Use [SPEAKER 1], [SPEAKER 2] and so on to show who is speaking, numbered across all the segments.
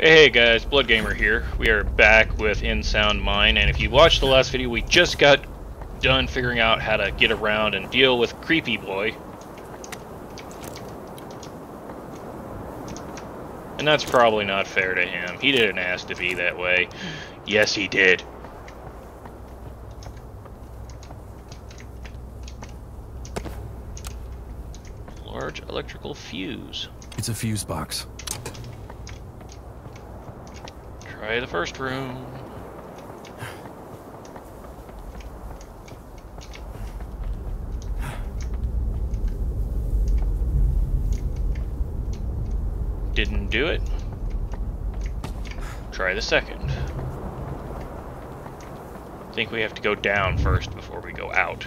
[SPEAKER 1] Hey guys, Blood Gamer here. We are back with In Sound Mind, and if you watched the last video, we just got done figuring out how to get around and deal with Creepy Boy. And that's probably not fair to him. He didn't ask to be that way. Yes, he did. Large electrical fuse.
[SPEAKER 2] It's a fuse box.
[SPEAKER 1] Try the first room. Didn't do it. Try the second. I think we have to go down first before we go out.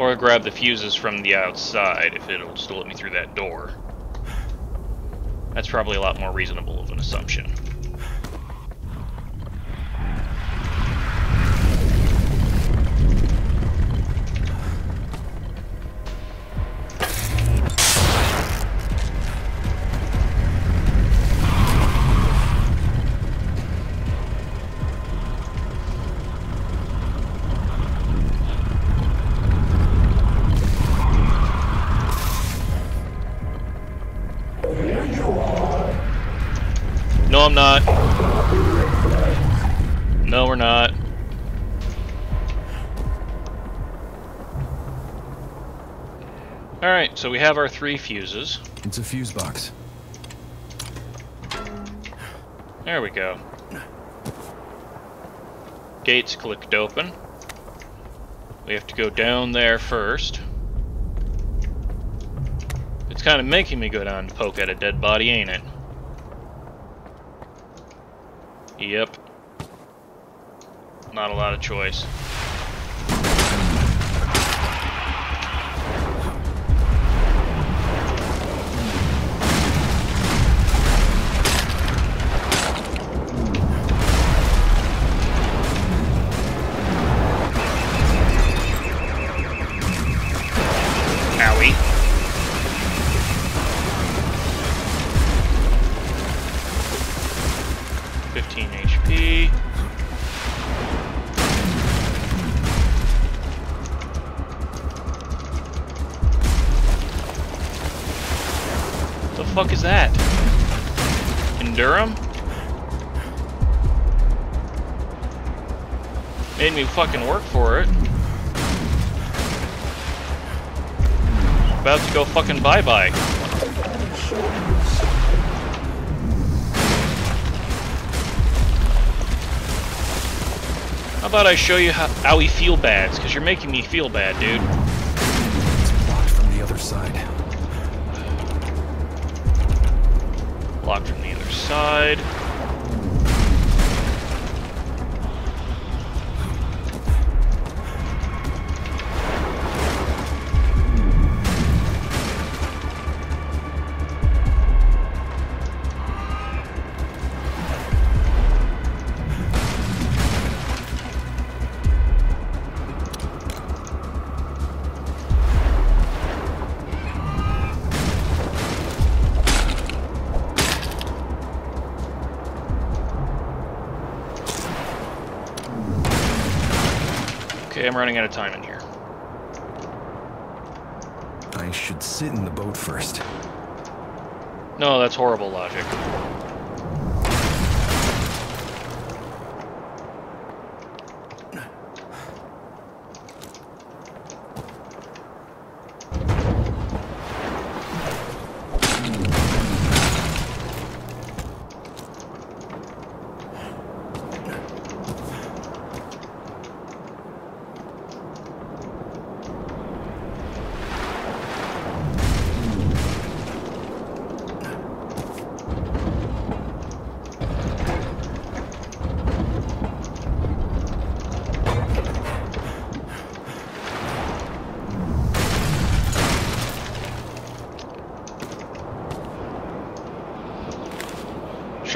[SPEAKER 1] Or grab the fuses from the outside if it'll still let me through that door. That's probably a lot more reasonable of an assumption. No, I'm not. No, we're not. Alright, so we have our three fuses.
[SPEAKER 2] It's a fuse box.
[SPEAKER 1] There we go. Gates clicked open. We have to go down there first. It's kind of making me go down to poke at a dead body, ain't it? Yep. Not a lot of choice. Me fucking work for it. About to go fucking bye-bye. How about I show you how, how we feel bads, because you're making me feel bad, dude.
[SPEAKER 2] It's blocked from the other side.
[SPEAKER 1] Locked from the other side. I'm running out of time in here.
[SPEAKER 2] I should sit in the boat first.
[SPEAKER 1] No, that's horrible logic.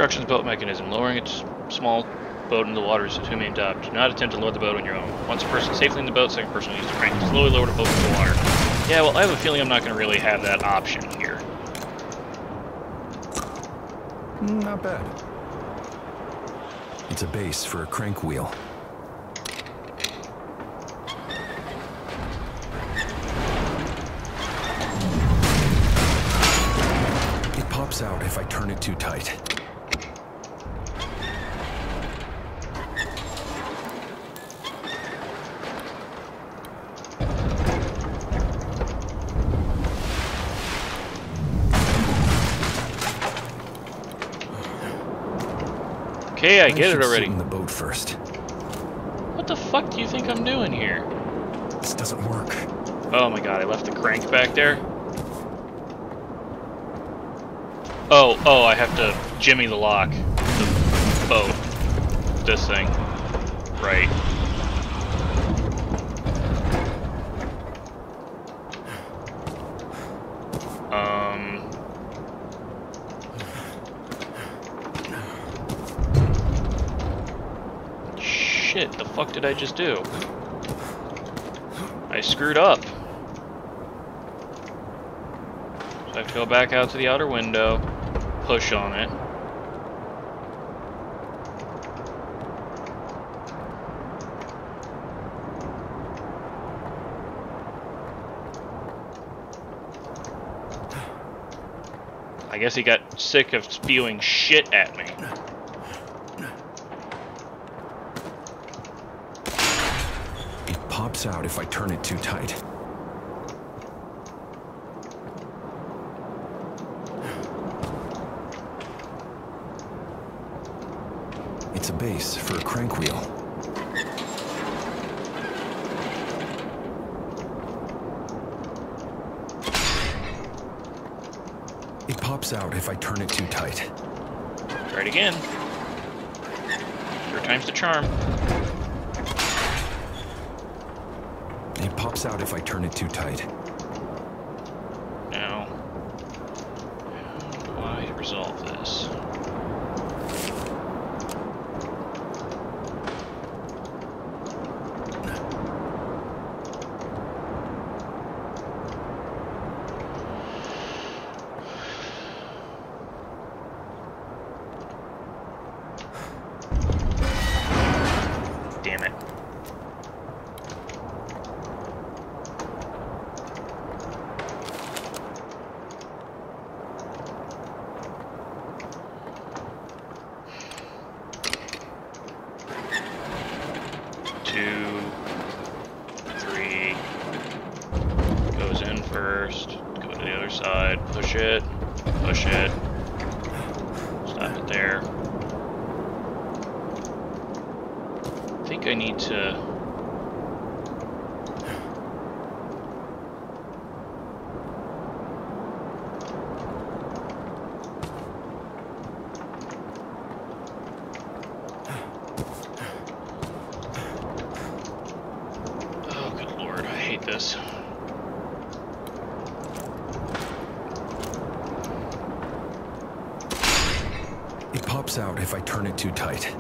[SPEAKER 1] Instructions boat mechanism. Lowering its small boat into the water is the two main job. Do not attempt to lower the boat on your own. Once a person is safely in the boat, second person will use the crank to slowly lower the boat into the water. Yeah, well, I have a feeling I'm not going to really have that option here.
[SPEAKER 2] Mm, Not bad. It's a base for a crank wheel. It pops out if I turn it too tight.
[SPEAKER 1] Okay, I get
[SPEAKER 2] should
[SPEAKER 1] it already.
[SPEAKER 2] in the boat first.
[SPEAKER 1] What the fuck do you think I'm doing here?
[SPEAKER 2] This doesn't work.
[SPEAKER 1] Oh my god, I left the crank back there. Oh, oh, I have to jimmy the lock. The boat. This thing. Right. Um. Shit, the fuck did I just do? I screwed up. So I have to go back out to the outer window, push on it. I guess he got sick of spewing shit at me.
[SPEAKER 2] It pops out if I turn it too tight. It's a base for a crank wheel. It pops out if I turn it too tight.
[SPEAKER 1] Try it again. Third time's the charm.
[SPEAKER 2] It pops out if I turn it too tight.
[SPEAKER 1] Now, how do I resolve this? Damn it. Two, three, goes in first, go to the other side, push it, push oh, it, stop it there. I think I need to. Oh, good lord, I hate this.
[SPEAKER 2] It pops out if I turn it too tight.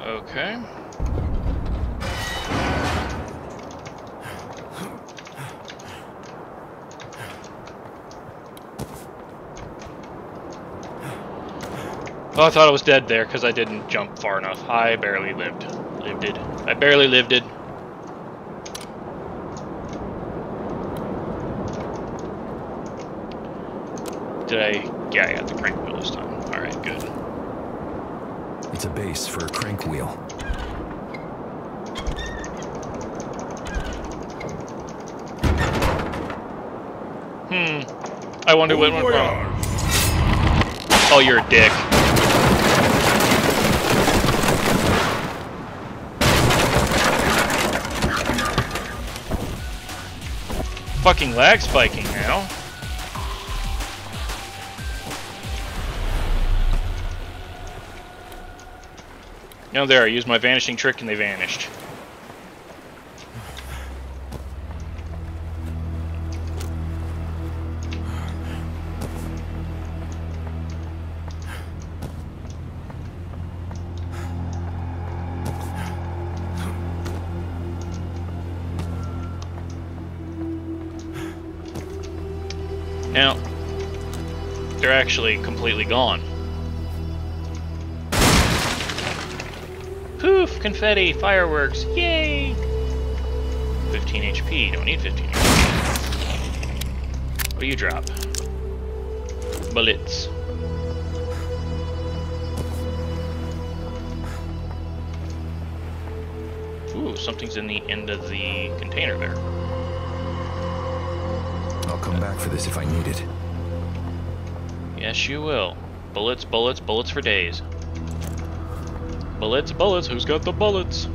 [SPEAKER 1] Okay. Oh, I thought I was dead there because I didn't jump far enough. I barely lived. Lived it. I barely lived it. Did I? Yeah, I got the crank wheel this time. Alright, good.
[SPEAKER 2] It's a base for a crank wheel.
[SPEAKER 1] Hmm. I wonder what went wrong. Oh, you're a dick. Fucking lag spiking now. No, there, I used my vanishing trick and they vanished. Actually completely gone. Poof! Confetti! Fireworks! Yay! 15 HP. Don't need 15 HP. What oh, do you drop? Bullets. Ooh, something's in the end of the container there.
[SPEAKER 2] I'll come back for this if I need it.
[SPEAKER 1] Yes, you will. Bullets, bullets, bullets for days. Bullets, bullets, who's got the bullets?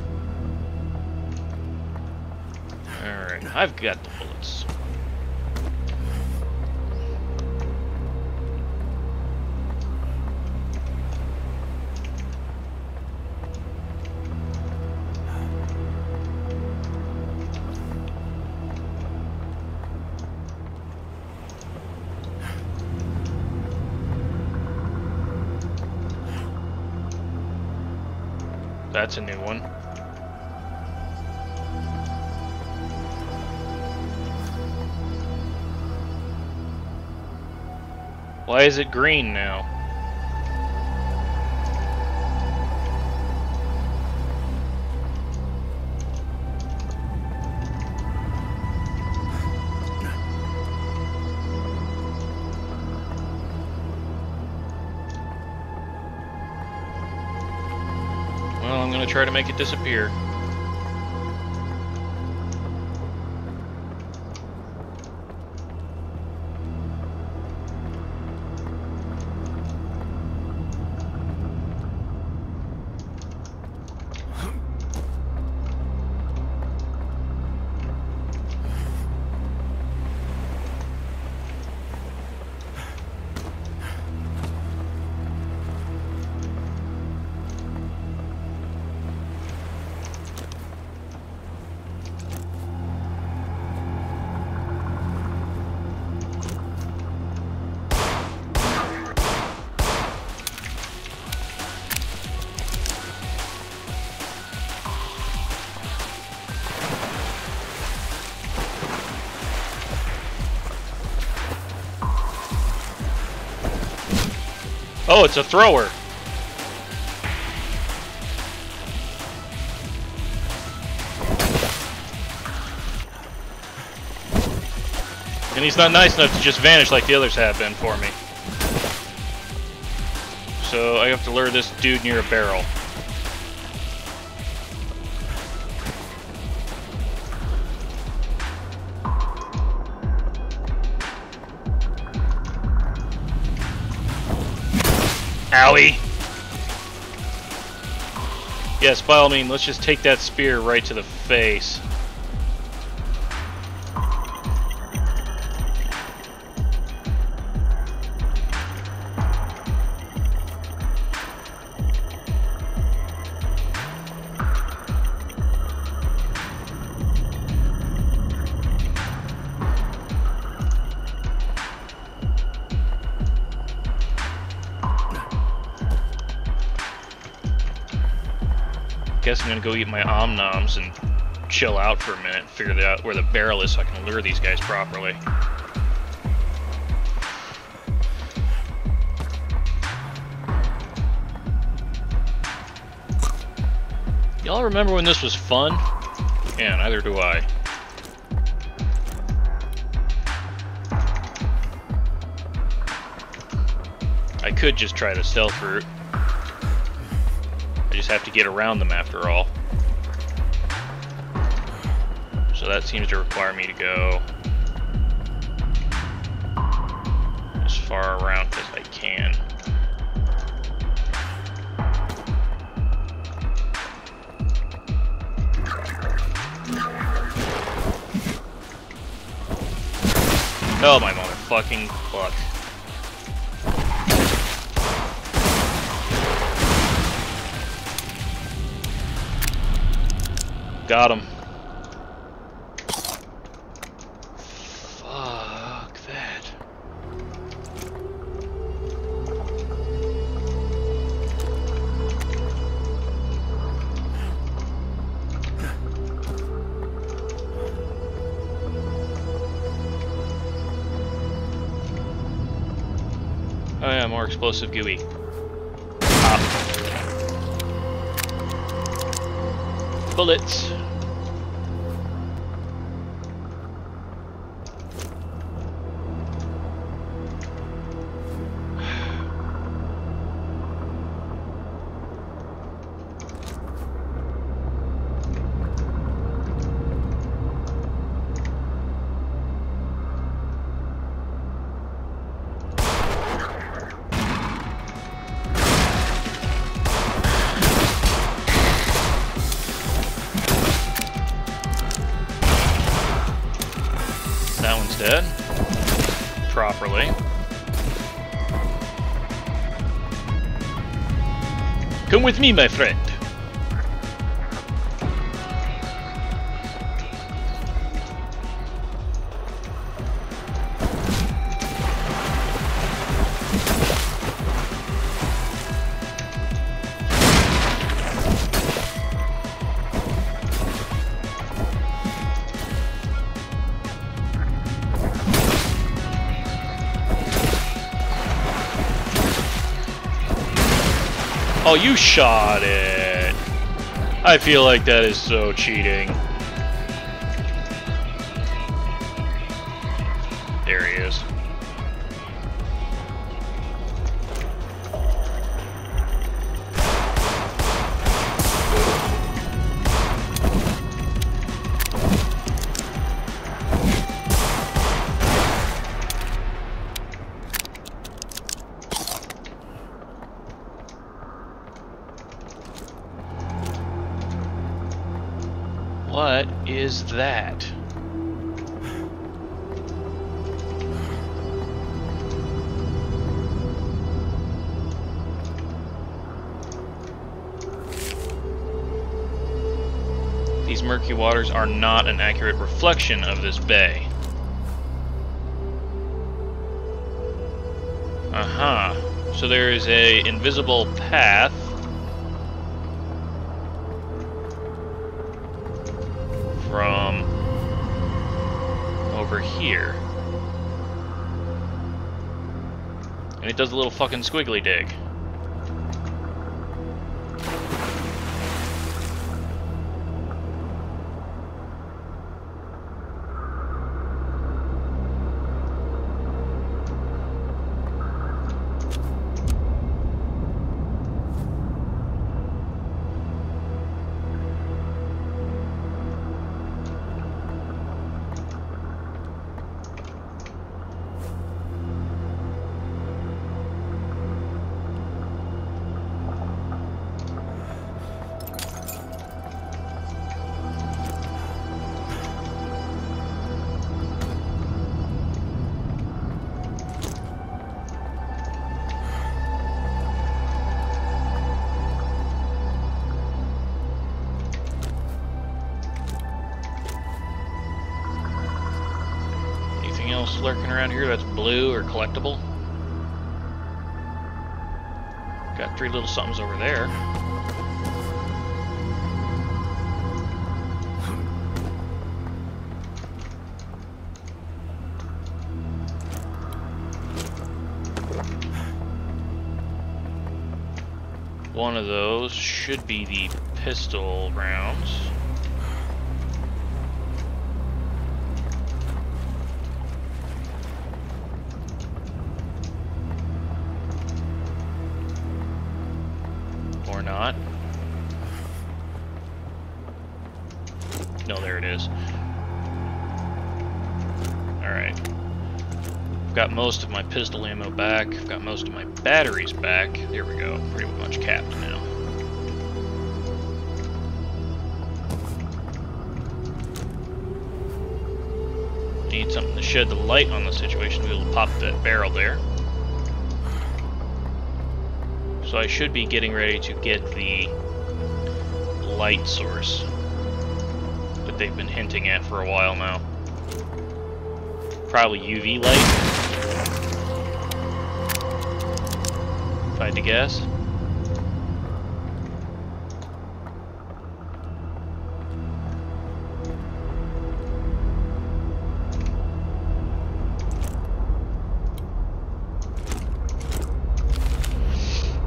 [SPEAKER 1] Alright, I've got the bullets. That's a new one. Why is it green now? I'm gonna try to make it disappear. Oh, it's a thrower. And he's not nice enough to just vanish like the others have been for me. So I have to lure this dude near a barrel. Owie! Yes, by all means, let's just take that spear right to the face. Go eat my omnoms and chill out for a minute, figure out where the barrel is so I can lure these guys properly. Y'all remember when this was fun? Yeah, neither do I. I could just try the stealth route. I just have to get around them after all. So that seems to require me to go as far around as I can. Oh my motherfucking fuck. Got him. Explosive GUI. Pop. Ah. Bullets. With me, my friend. You shot it. I feel like that is so cheating. Murky waters are not an accurate reflection of this bay. Uh-huh. So there is a invisible path from over here. And it does a little fucking squiggly dig. Got three little somethings over there. One of those should be the pistol rounds. Pistol ammo back. I've got most of my batteries back. There we go. Pretty much capped now. Need something to shed the light on the situation to be able to pop that barrel there. So I should be getting ready to get the light source that they've been hinting at for a while now. Probably UV light. To guess.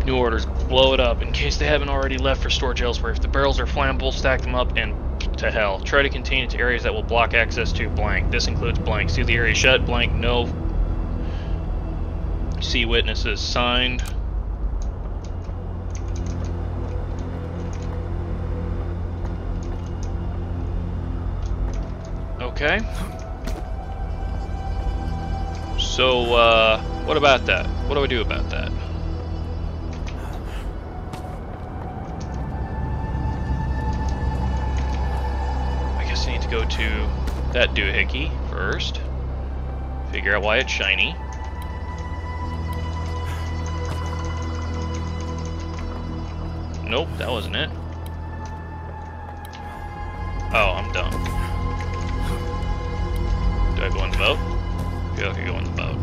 [SPEAKER 1] New orders, blow it up in case they haven't already left for storage elsewhere. If the barrels are flammable, stack them up and to hell. Try to contain it to areas that will block access to blank. This includes blank. See the area shut, blank, no. See witnesses signed. Okay. So, uh, what about that? What do I do about that? I guess I need to go to that doohickey first. Figure out why it's shiny. Nope, that wasn't it. Oh, I'm dumb. Go in the boat? Like I go in the boat.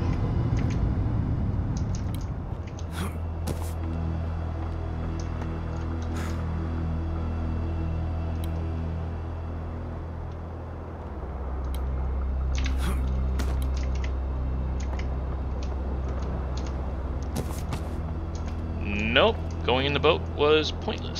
[SPEAKER 1] Nope, going in the boat was pointless.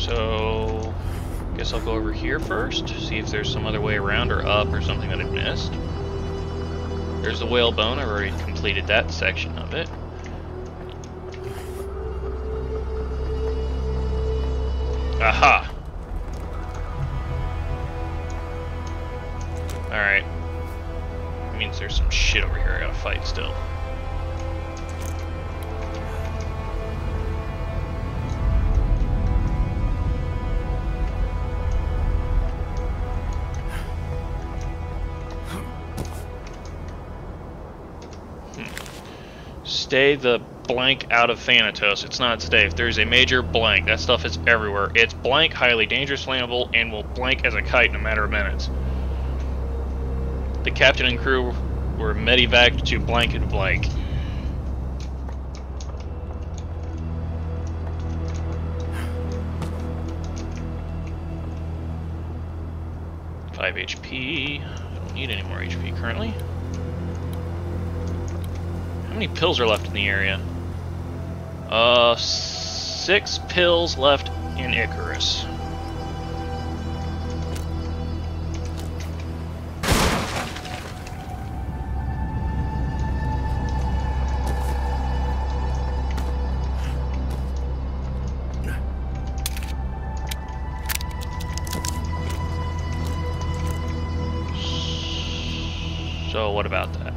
[SPEAKER 1] So, guess I'll go over here first, see if there's some other way around or up or something that I missed. There's the whalebone, I've already completed that section of it. Aha! Stay the blank out of Thanatos. It's not safe. There's a major blank. That stuff is everywhere. It's blank, highly dangerous, flammable, and will blank as a kite in a matter of minutes. The captain and crew were medevaced to blank and blank. Five HP. I don't need any more HP currently. Many pills are left in the area? Uh, six pills left in Icarus. So what about that?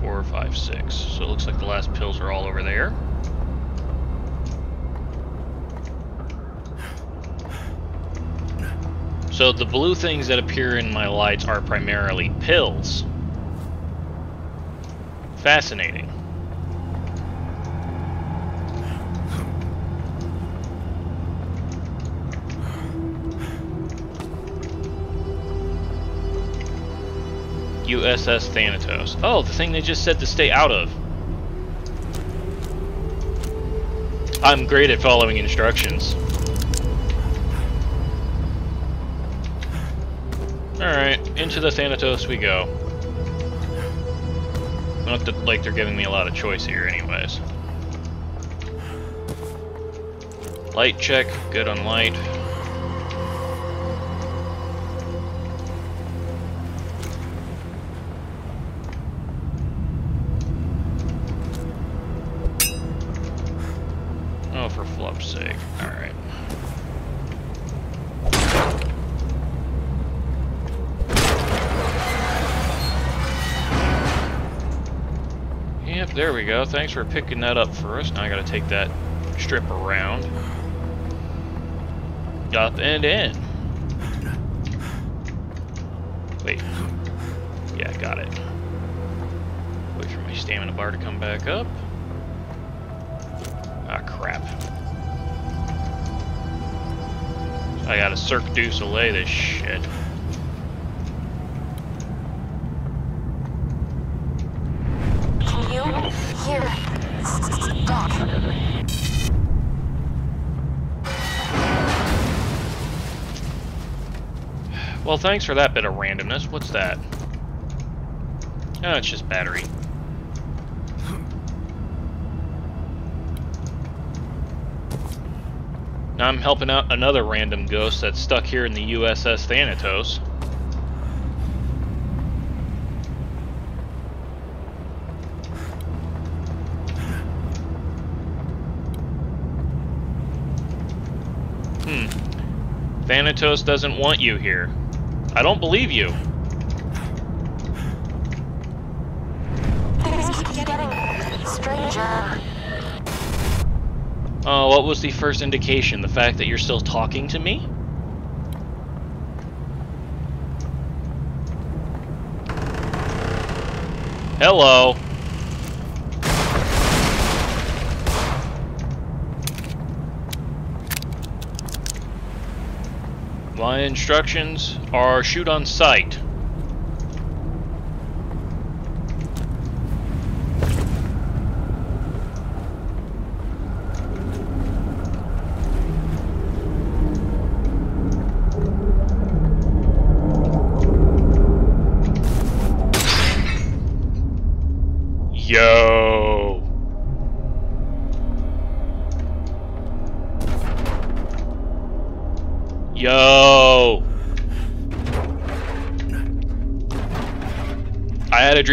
[SPEAKER 1] Four, five, six. So it looks like the last pills are all over there. So the blue things that appear in my lights are primarily pills. Fascinating. USS Thanatos. Oh, the thing they just said to stay out of. I'm great at following instructions. Alright, into the Thanatos we go. Not that, like, they're giving me a lot of choice here anyways. Light check, good on light. Sake. Alright. Yep, there we go. Thanks for picking that up for us. Now I gotta take that strip around. Up and in. Wait. Yeah, got it. Wait for my stamina bar to come back up. Ah, crap. I gotta Cirque du Soleil this shit.
[SPEAKER 3] Can you hear Doc?
[SPEAKER 1] Well, thanks for that bit of randomness. What's that? Oh, it's just battery. I'm helping out another random ghost that's stuck here in the USS Thanatos. Hmm. Thanatos doesn't want you here. I don't believe you.
[SPEAKER 3] Stranger.
[SPEAKER 1] Uh, what was the first indication? The fact that you're still talking to me? Hello. My instructions are shoot on sight.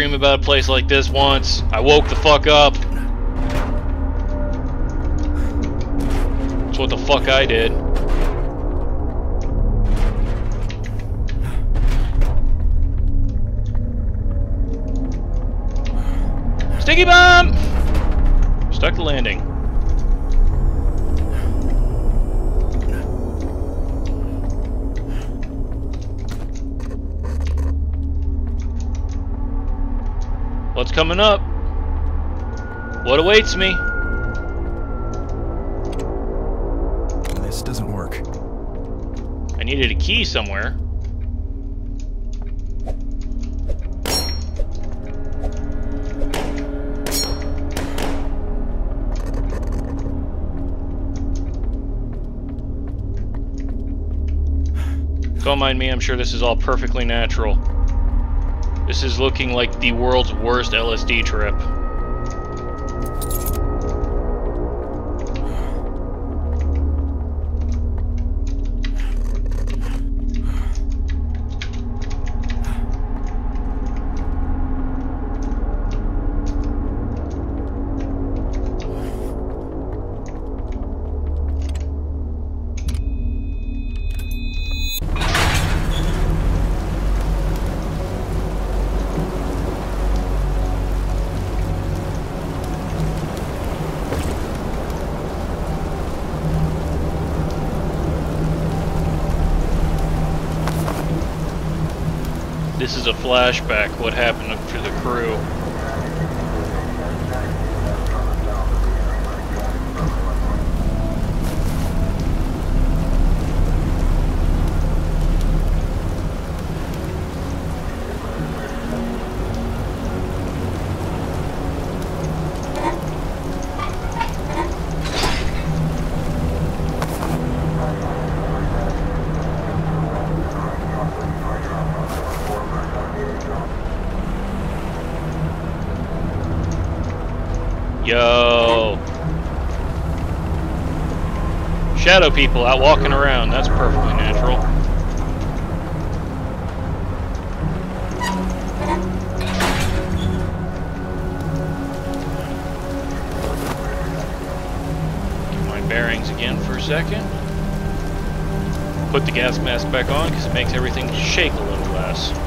[SPEAKER 1] Dream about a place like this once. I woke the fuck up. That's what the fuck I did. Sticky bomb! Stuck the landing. Coming up? What awaits me?
[SPEAKER 2] This doesn't work.
[SPEAKER 1] I needed a key somewhere. Don't mind me, I'm sure this is all perfectly natural. This is looking like the world's worst LSD trip. Flashback, what happened to the crew. Yo. Shadow people out walking around. That's perfectly natural. Get my bearings again for a second. Put the gas mask back on because it makes everything shake a little less.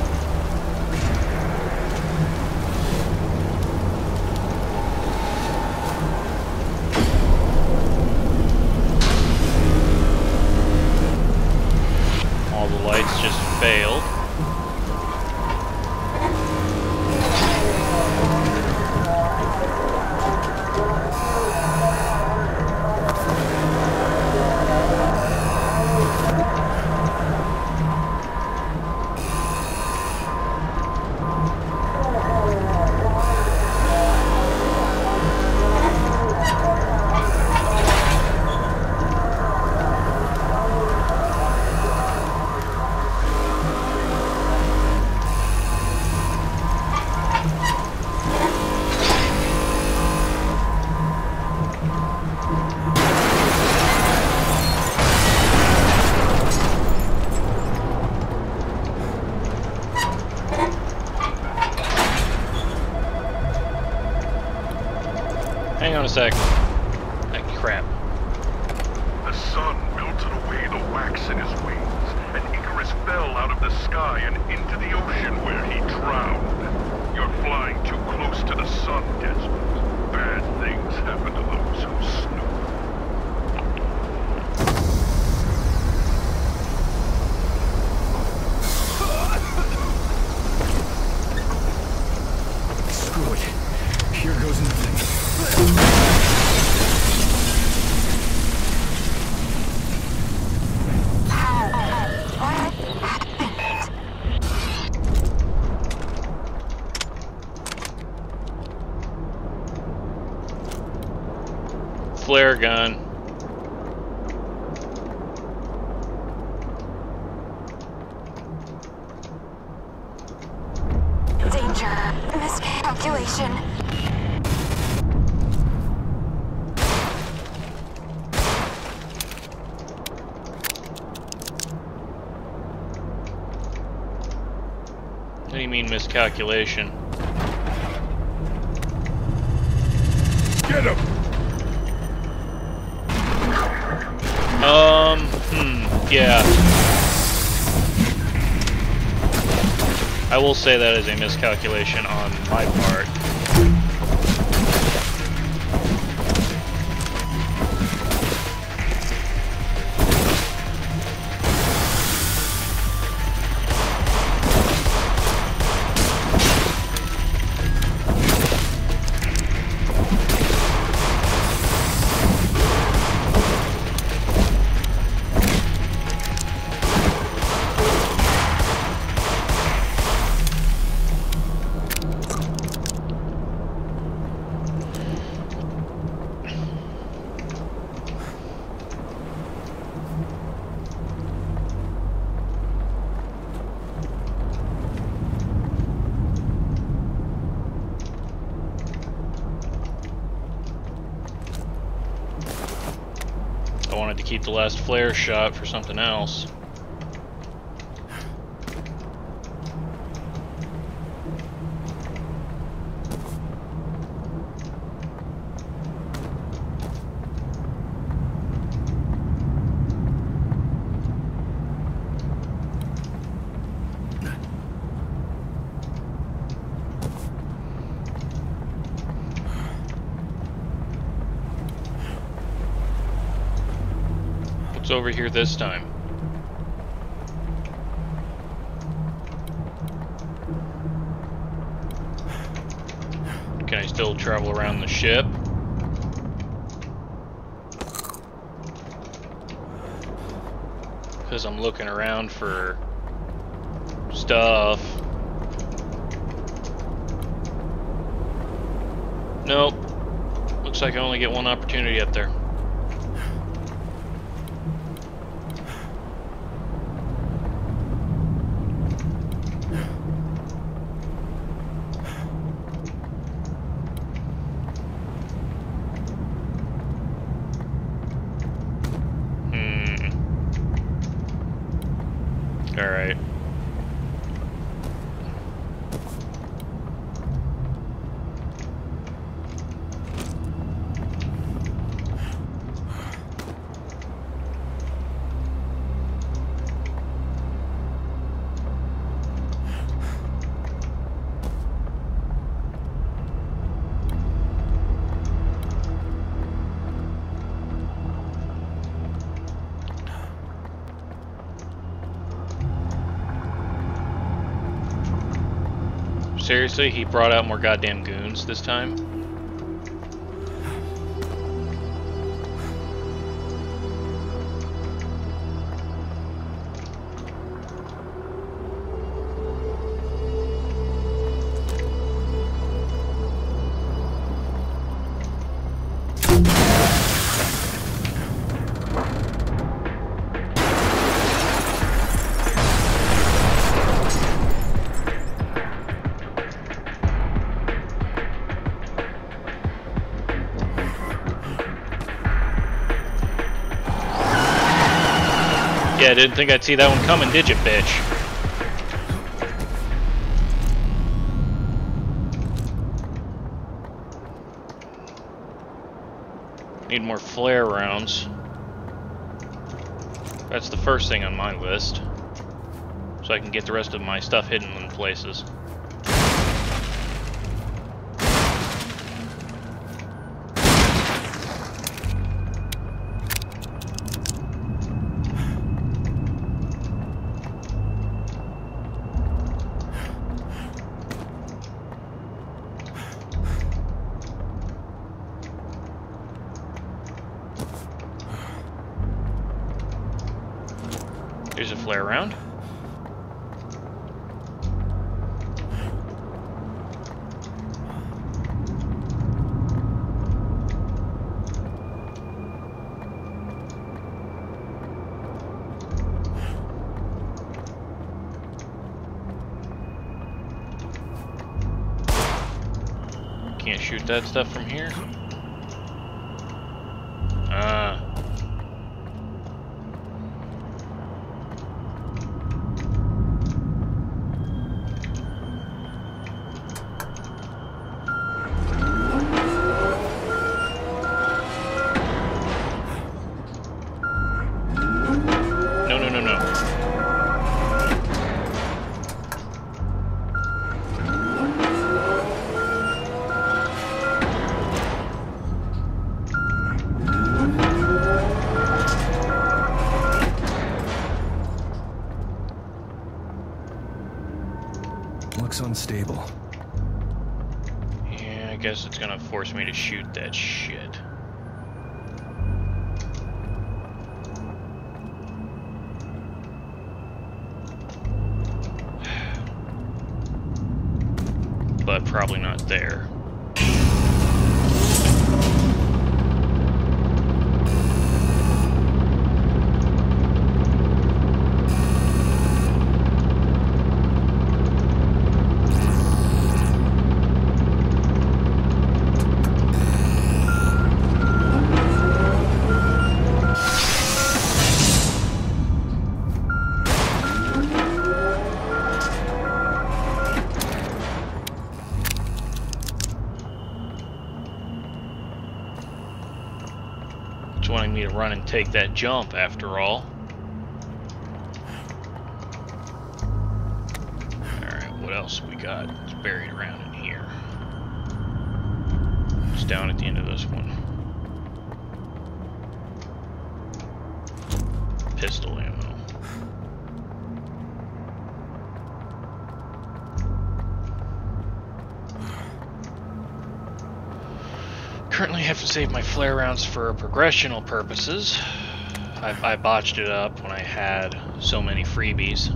[SPEAKER 1] Sec. Ah, crap.
[SPEAKER 4] The sun melted away the wax in his wings, and Icarus fell out of the sky and into the ocean where he drowned. You're flying too close to the sun, Desmond. Bad things happen to those who snoop.
[SPEAKER 2] Screw it. Here goes nothing.
[SPEAKER 3] What happened?
[SPEAKER 1] Flare gun.
[SPEAKER 3] Danger. Miscalculation.
[SPEAKER 1] What do you mean miscalculation?
[SPEAKER 4] Get him!
[SPEAKER 1] Um, hmm, yeah. I will say that is a miscalculation on my part. The last flare shot for something else. What's over here this time? Can I still travel around the ship? Because I'm looking around for stuff. Nope. Looks like I only get one opportunity up there. Seriously, he brought out more goddamn goons this time? Yeah, didn't think I'd see that one coming, did you, bitch? Need more flare rounds. That's the first thing on my list. So I can get the rest of my stuff hidden in places. Here's a flare round. That stuff from here. Yeah, I guess it's gonna force me to shoot that shit. But probably not take that jump after all. Alright, what else we got? It's buried around in here. It's down at the end of this one. Pistol ammo. Currently have to save my flare rounds for progressional purposes. I, I botched it up when I had so many freebies.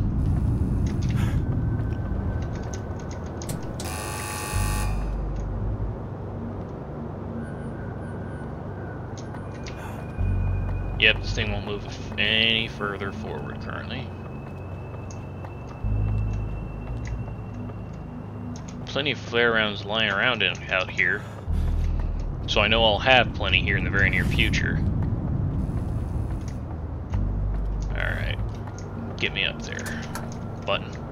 [SPEAKER 1] Yep, this thing won't move any further forward currently. Plenty of flare rounds lying around in, out here. So I know I'll have plenty here in the very near future. Alright. Get me up there. Button.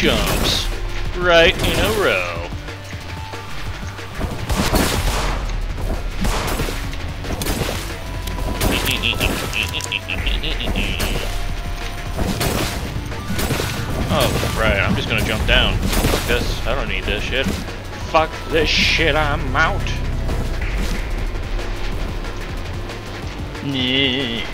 [SPEAKER 1] Jumps right in a row. oh, right, I'm just gonna jump down. Fuck this, I don't need this shit. Fuck this shit, I'm out. Yeah.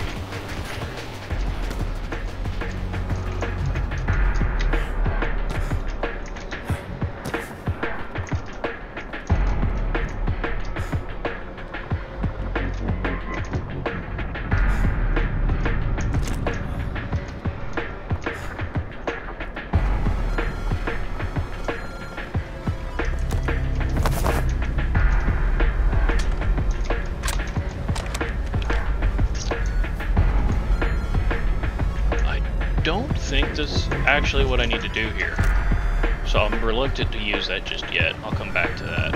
[SPEAKER 1] Actually what I need to do here. So I'm reluctant to use that just yet. I'll come back to that.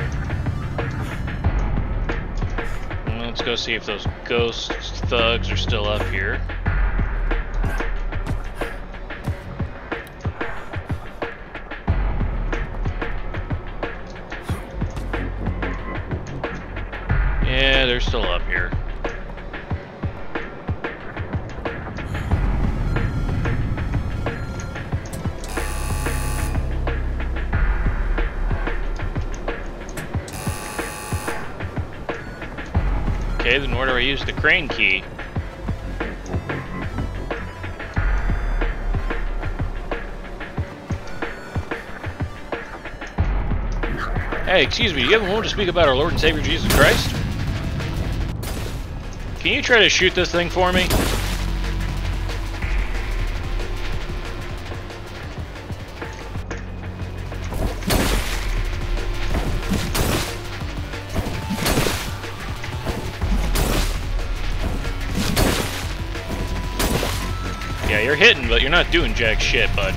[SPEAKER 1] Let's go see if those ghost thugs are still up here. Crane key? Hey, excuse me, you have a moment to speak about our Lord and Savior Jesus Christ? Can you try to shoot this thing for me? You're hitting, but you're not doing jack shit, bud.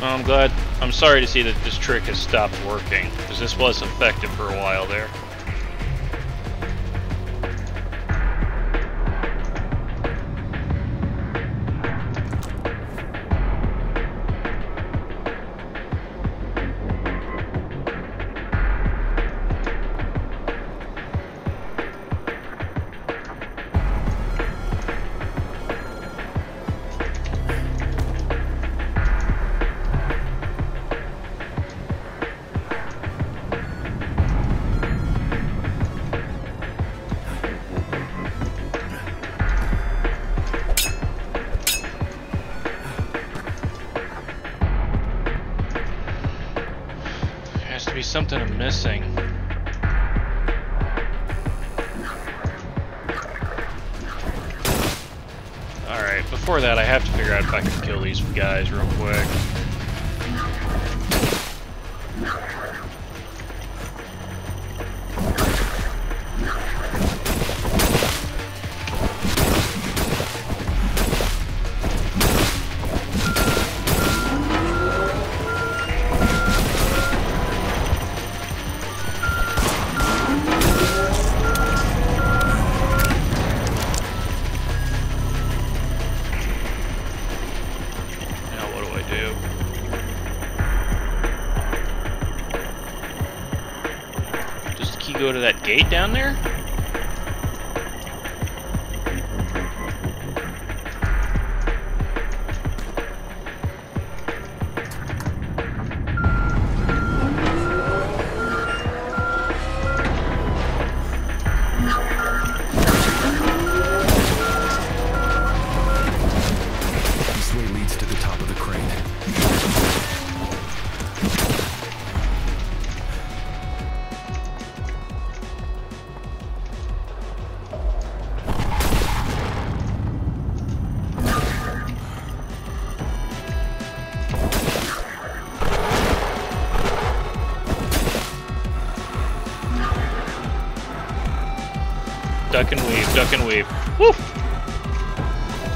[SPEAKER 1] Well, I'm glad. I'm sorry to see that this trick has stopped working, because this was effective for a while there. There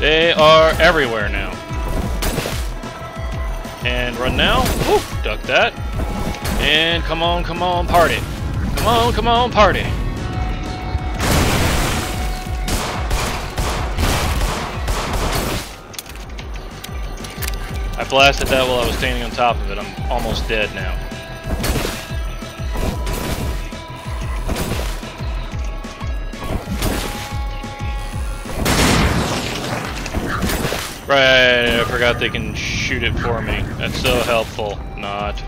[SPEAKER 1] They are everywhere now. And run now. Woof! Duck that. And come on, come on, party. Come on, come on, party. I blasted that while I was standing on top of it. I'm almost dead now. Right, I forgot they can shoot it for me. That's so helpful. Not.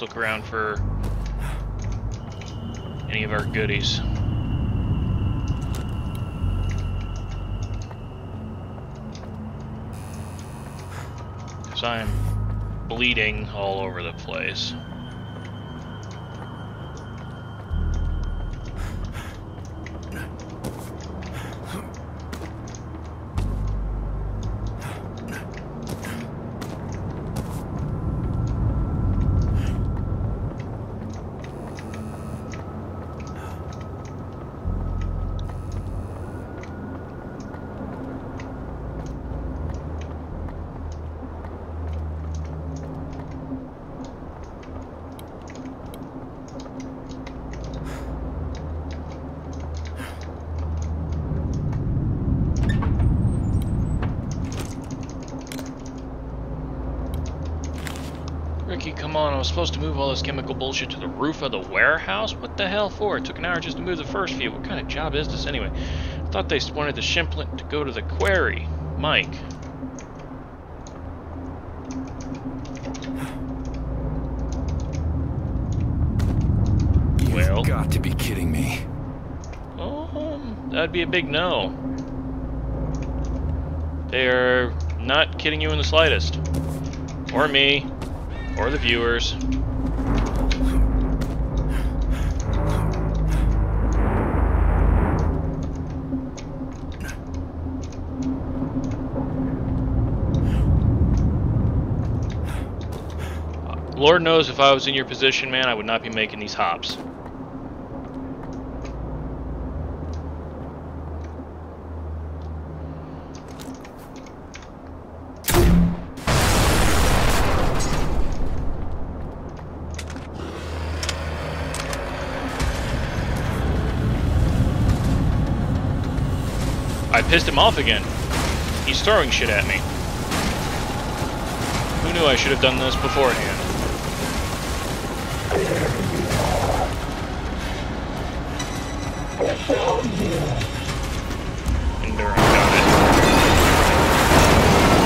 [SPEAKER 1] Let's look around for any of our goodies. Because I'm bleeding all over the place. Ricky, come on, I was supposed to move all this chemical bullshit to the roof of the warehouse? What the hell for? It took an hour just to move the first few. What kind of job is this anyway? I thought they wanted the Shimplet to go to the quarry. Mike.
[SPEAKER 2] You've
[SPEAKER 1] Well.
[SPEAKER 2] got to be kidding me.
[SPEAKER 1] Oh, that'd be a big no. They are not kidding you in the slightest. Or me. Or the viewers. Lord knows if I was in your position, man, I would not be making these hops. I pissed him off again. He's throwing shit at me. Who knew I should have done this beforehand? Got it.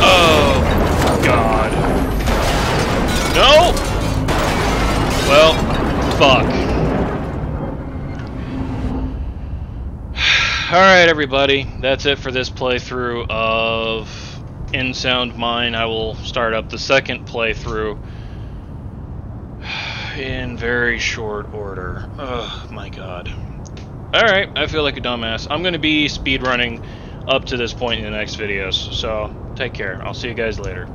[SPEAKER 1] Oh, God. No! Well, fuck. Alright, everybody. That's it for this playthrough of In Sound Mind. I will start up the second playthrough in very short order. Oh, my god. Alright, I feel like a dumbass. I'm going to be speedrunning up to this point in the next videos, so take care. I'll see you guys later.